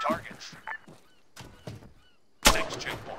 targets. Next checkpoint.